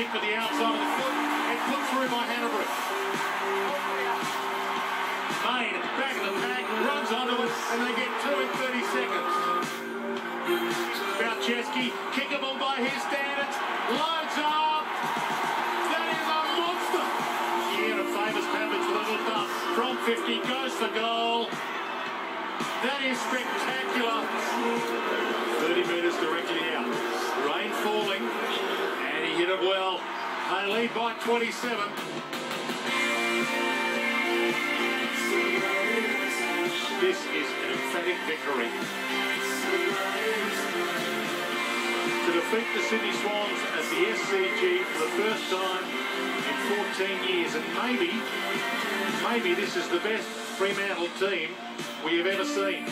kick for the outside of the foot and put through by Hannibal. Mayne back of the pack, runs onto it, and they get two in 30 seconds. Boucheski, kick him on by his standards, loads up. That is a monster. Yeah, a famous Pavlich with a little dart from 50, goes for goal. That is spectacular. Well. They lead by 27. This is an emphatic victory. To defeat the Sydney Swans at the SCG for the first time in 14 years, and maybe, maybe this is the best Fremantle team we have ever seen.